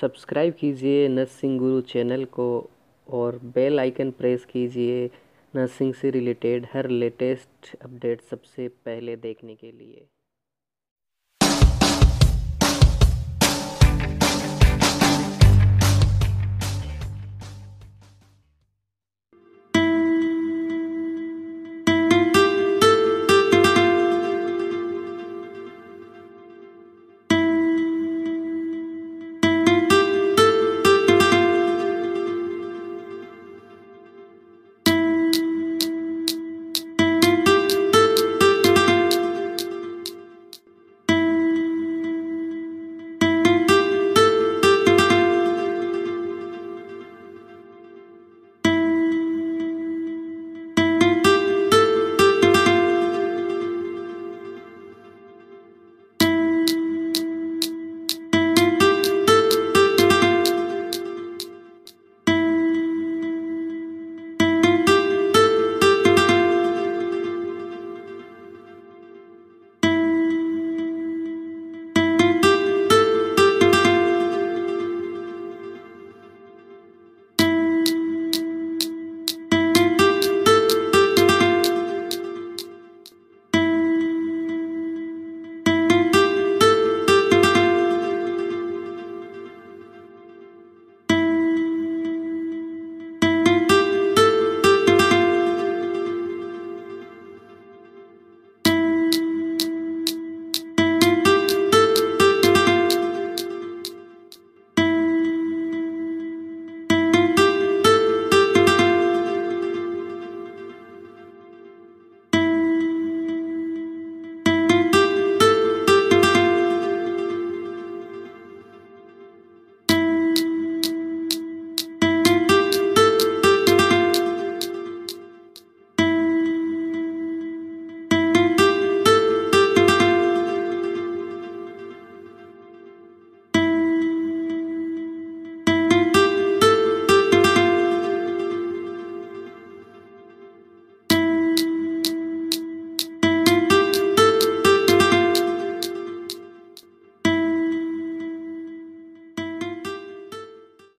Subscribe कीजिए nursing गुरु channel को और बेल आइकन प्रेस कीजिए नर्सिंग से रिलेटेड हर लेटेस्ट अपडेट सबसे पहले देखने के लिए।